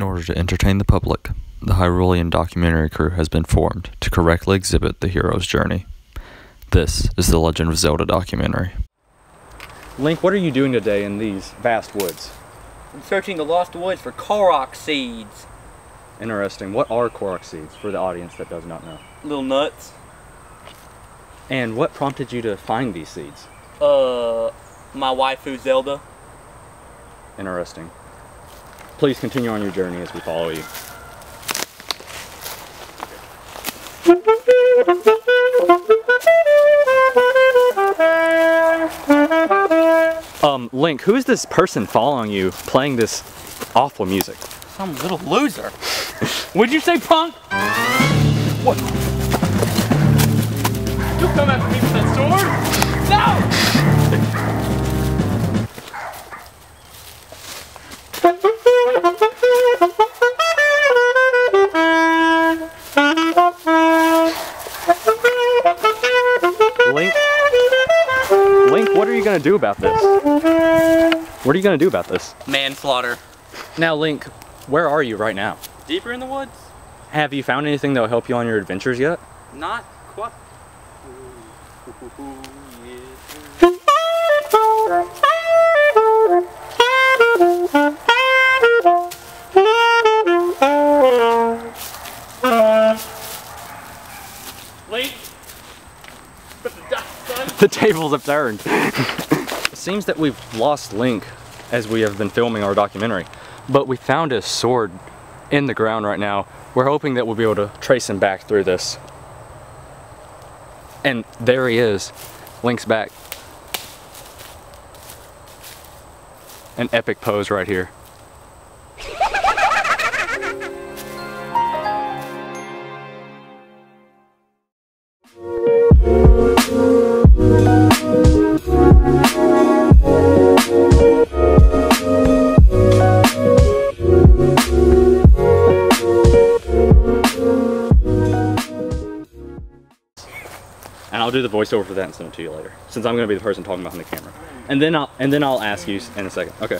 to entertain the public, the Hyrulean documentary crew has been formed to correctly exhibit the hero's journey. This is the Legend of Zelda documentary. Link, what are you doing today in these vast woods? I'm searching the lost woods for Korok seeds. Interesting. What are Korok seeds for the audience that does not know? Little nuts. And what prompted you to find these seeds? Uh, my waifu Zelda. Interesting. Please continue on your journey as we follow you. Um, Link, who is this person following you playing this awful music? Some little loser. Would you say punk? What? You come after me with that sword? No! What are you gonna do about this? What are you gonna do about this? Manslaughter. Now, Link, where are you right now? Deeper in the woods? Have you found anything that will help you on your adventures yet? Not quite. Link. the tables have turned. it seems that we've lost Link as we have been filming our documentary, but we found his sword in the ground right now. We're hoping that we'll be able to trace him back through this. And there he is. Link's back. An epic pose right here. I'll do the voiceover for that and send it to you later, since I'm to be the person talking behind the camera. And then I'll and then I'll ask you in a second. Okay.